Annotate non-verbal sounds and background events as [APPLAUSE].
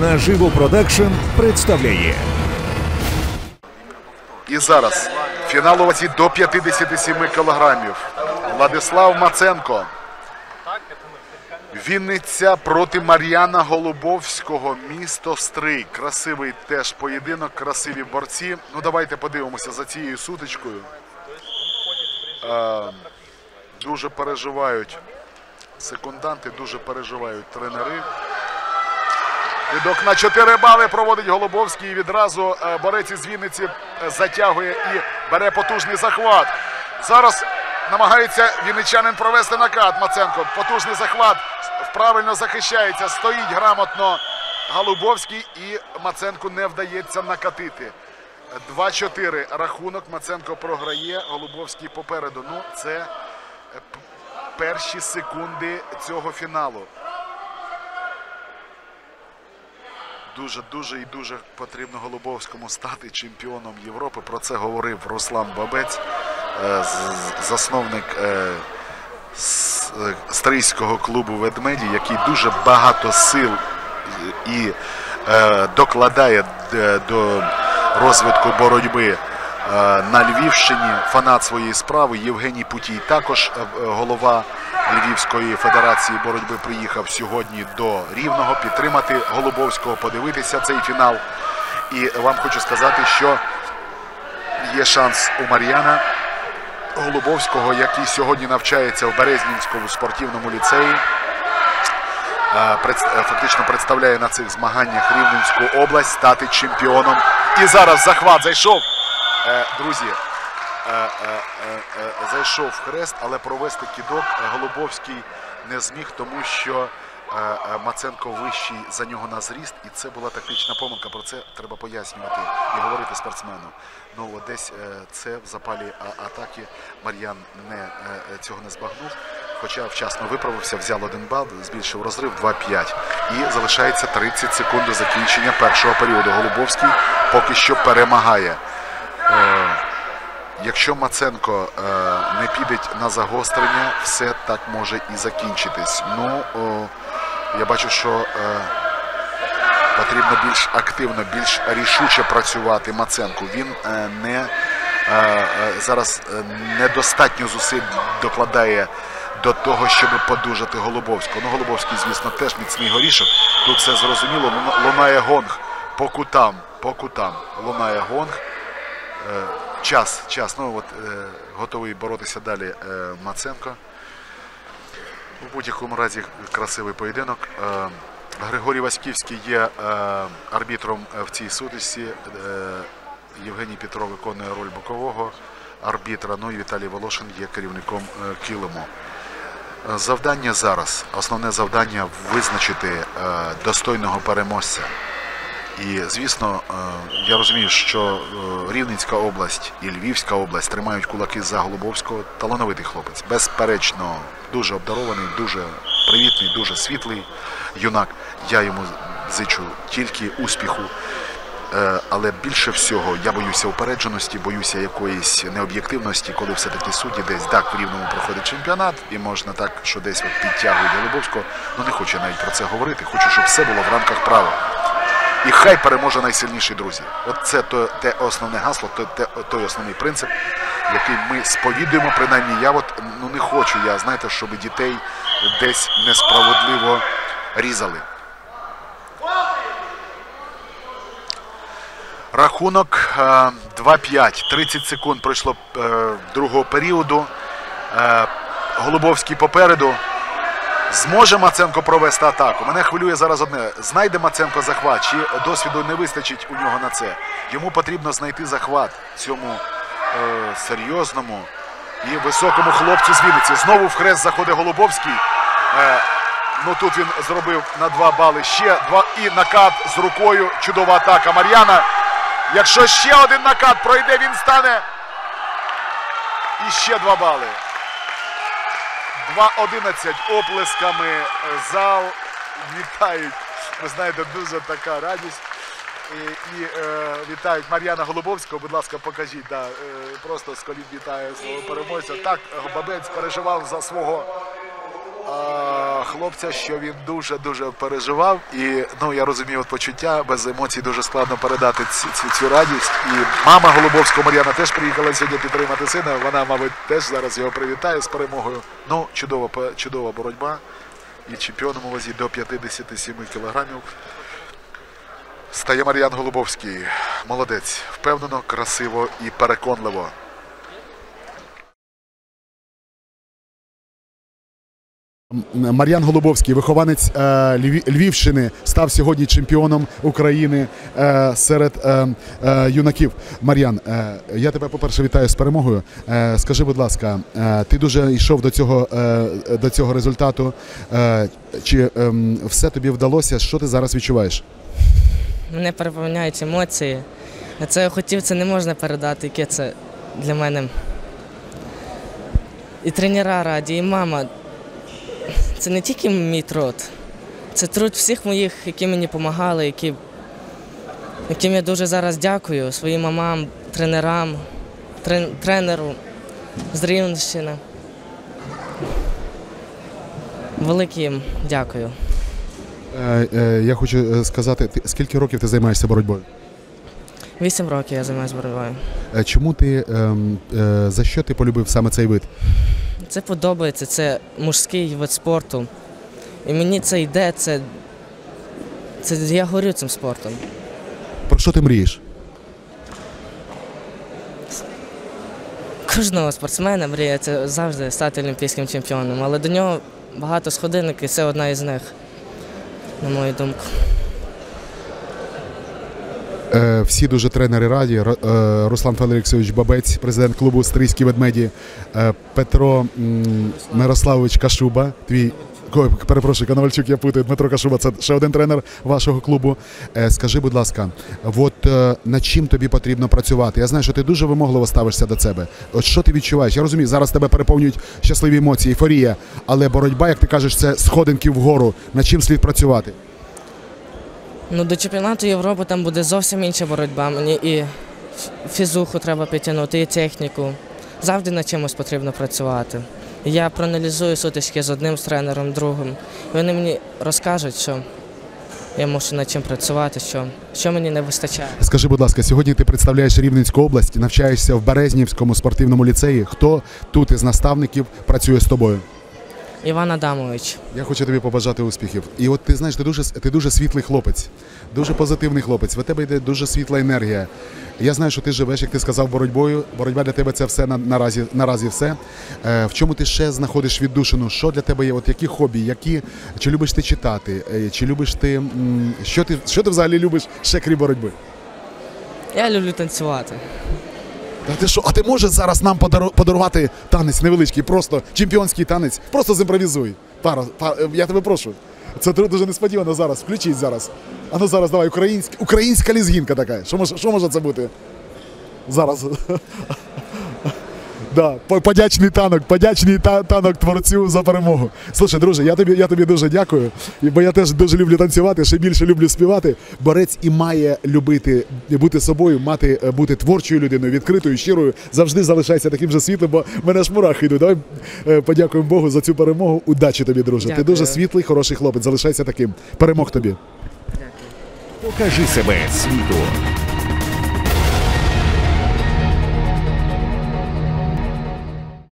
Наживо продакшн представляє І зараз фінал у вазі до 57 кілограмів. Владислав Маценко. Вінниця проти Мар'яна Голубовського. Місто Стрий. Красивий теж поєдинок, красиві борці. Ну давайте подивимося за цією сутичкою. Е, дуже переживають секунданти, дуже переживають тренери. Відок на 4 бали проводить Голубовський. Відразу е, борець із Вінниці е, затягує і бере потужний захват. Зараз намагається вінничанин провести накат. Маценко. Потужний захват. Правильно захищається. Стоїть грамотно Голубовський і Маценку не вдається накатити. 2-4 рахунок. Маценко програє. Голубовський попереду. Ну, це е, перші секунди цього фіналу. Дуже, дуже і дуже потрібно Голубовському стати чемпіоном Європи. Про це говорив Руслан Бабець, е, засновник е, е, стрийського клубу Ведмеді, який дуже багато сил і докладає до розвитку боротьби на Львівщині. Фанат своєї справи Євгеній Путій також е, е, голова Львівської федерації боротьби приїхав сьогодні до Рівного підтримати Голубовського, подивитися цей фінал. І вам хочу сказати, що є шанс у Мар'яна Голубовського, який сьогодні навчається в Березнінському спортивному ліцеї. Е, е, Фактично представляє на цих змаганнях Рівненську область, стати чемпіоном. І зараз захват зайшов. Е, Друзі, е, е, зайшов в хрест, але провести кідок Голубовський не зміг, тому що Маценко вищий за нього на зріст, і це була тактична помилка. Про це треба пояснювати і говорити спортсмену. Ну от десь це в запалі атаки Мар'ян не цього не збагнув. Хоча вчасно виправився, взяв один бал, збільшив розрив 2-5. І залишається 30 секунд до закінчення першого періоду. Голубовський поки що перемагає. Якщо Маценко е, не піде на загострення, все так може і закінчитись. Ну, я бачу, що е, потрібно більш активно, більш рішуче працювати Маценку. Він е, не е, е, зараз е, недостатньо зусиль докладає до того, щоб подужати Голубовського. Ну, Голубовський, звісно, теж міцний горішок. Тут все зрозуміло. Лунає гонг по кутам, по кутам. Лунає гонг. Е, час, час. Ну от е, готовий боротися далі е, Маценко. У будь-якому разі красивий поєдинок. Е, Григорій Васьківський є е, арбітром е, в цій сутичці. Євгеній Петров виконує роль бокового арбітра. Ну і Віталій Волошин є керівником килиму. Е, Завдання зараз. Основне завдання визначити достойного переможця. І звісно, е, я розумію, що е, Рівненська область і Львівська область тримають кулаки за Голубовського. Талановитий хлопець. Безперечно, дуже обдарований, дуже привітний, дуже світлий юнак. Я йому зичу тільки успіху. Е, Але більше всього я боюся упередженості, боюся якоїсь необ'єктивності, коли все-таки судді десь так в рівному проходить чемпіонат, і можна так, що десь от підтягують Голубовського. Ну не хочу навіть про це говорити. Хочу, щоб все було в рамках права. І хай переможе найсильніший друзі. От це то, те основне гасло, то, те, той основний принцип, який ми сповідуємо. Принаймні, я от ну не хочу я, знаєте, щоб дітей десь несправедливо різали. Рахунок е, 2-5. 30 секунд пройшло е, другого періоду. Е, Голубовський попереду. Зможе Маценко провести атаку? Мене хвилює зараз одне. Знайде Маценко захват, чи досвіду не вистачить у нього на це. Йому потрібно знайти захват цьому е, серйозному і високому хлопцю з Вінниці. Знову в хрест заходить Голубовський. Е, ну тут він зробив на два бали ще два. І накат з рукою. Чудова атака Мар'яна. Якщо ще один накат пройде, він стане. І ще два бали. 2.11 оплесками е, зал вітають. Ви знаєте, дуже така радість. І, і е, вітають Мар'яна Голубовського. Будь ласка, покажіть. Да, е, просто з колін вітає свого переможця. Так, Бабець переживав за свого хлопця, що він дуже дуже переживав. І ну я розумію, от почуття без емоцій дуже складно передати ці, ці, цю радість. І мама Голубовського Мар'яна теж приїхала сьогодні підтримати сина. Вона, мабуть, теж зараз його привітає з перемогою. Ну, чудова, чудова боротьба. І чемпіоном у вазі до 57 кілограмів. Стає Мар'ян Голубовський. Молодець. Впевнено, красиво і переконливо. Мар'ян Голубовський, вихованець е, Львів- Львівщини, став сьогодні чемпіоном України е, серед е, юнаків. Мар'ян, я тебе, по-перше, вітаю з перемогою. Скажи, будь ласка, ти дуже йшов до цього, до цього результату. Чи ем, все тобі вдалося? Що ти зараз відчуваєш? Мене переповняють емоції. Це я хотів, це не можна передати, яке це для мене. І тренера раді, і мама. Це не тільки мій труд, це труд всіх моїх, які мені допомагали, які, яким я дуже зараз дякую своїм мамам, тренерам, трен, тренеру з Рівненщини. Велике їм дякую. Е, е, я хочу е, сказати, ти, скільки років ти займаєшся боротьбою? Вісім років я займаюся боротьбою. Е, чому ти ем, е, за що ти полюбив саме цей вид? Це подобається, це мужський вид спорту. І мені це йде, це, це я горю цим спортом. Про що ти мрієш? Кожного спортсмена мріє це завжди стати олімпійським чемпіоном, але до нього багато сходинок, і це одна із них, на мою думку. Е, Всі дуже тренери раді. Е, Руслан Феліксович Бабець, президент клубу Стрийські ведмеді, е, Петро Мирославович Кашуба, твій. Перепрошую, Коновальчук, я путаю. Дмитро Кашуба, це ще один тренер вашого клубу. Скажи, будь ласка, от над чим тобі потрібно працювати? Я знаю, що ти дуже вимогливо ставишся до себе. От що ти відчуваєш? Я розумію, зараз тебе переповнюють щасливі емоції, ейфорія, але боротьба, як ти кажеш, це сходинки вгору. Над чим слід працювати? Ну, до чемпіонату Європи там буде зовсім інша боротьба. Мені і фізуху треба підтягнути, і техніку. Завжди над чимось потрібно працювати. Я проаналізую сутички з одним з тренером, другим. Вони мені розкажуть, що я мушу над чим працювати, що, що мені не вистачає. Скажи, будь ласка, сьогодні ти представляєш Рівненську область, навчаєшся в Березнівському спортивному ліцеї. Хто тут із наставників працює з тобою? Іван Адамович. Я хочу тобі побажати успіхів. І от ти знаєш, ти дуже ти дуже світлий хлопець, дуже позитивний хлопець. В тебе йде дуже світла енергія. Я знаю, що ти живеш, як ти сказав, боротьбою. Боротьба для тебе це все на, наразі, наразі все. Е, в чому ти ще знаходиш віддушину? Що для тебе є? От які хобі, які чи любиш ти читати? Е, чи любиш ти м, що ти що ти взагалі любиш ще крім боротьби? Я люблю танцювати. Та ти що, а ти можеш зараз нам подарувати танець невеличкий, просто чемпіонський танець? Просто зімпровізуй. Пара, пара, я тебе прошу. Це дуже несподівано зараз. Включіть зараз. А ну зараз давай, українська, українська лізгінка така. Що може, що може це бути? Зараз. [LAUGHS] Да, подячний танок, подячний та- танок творцю за перемогу. Слушай, друже, я тобі, я тобі дуже дякую, бо я теж дуже люблю танцювати, ще більше люблю співати. Борець і має любити бути собою, мати е, бути творчою людиною, відкритою, щирою, завжди залишайся таким же світлим, бо мене ж мурахи йдуть. Давай е, подякуємо Богу за цю перемогу. Удачі тобі, друже. Ти дуже світлий, хороший хлопець. Залишайся таким. Перемог тобі. Покажи себе світу.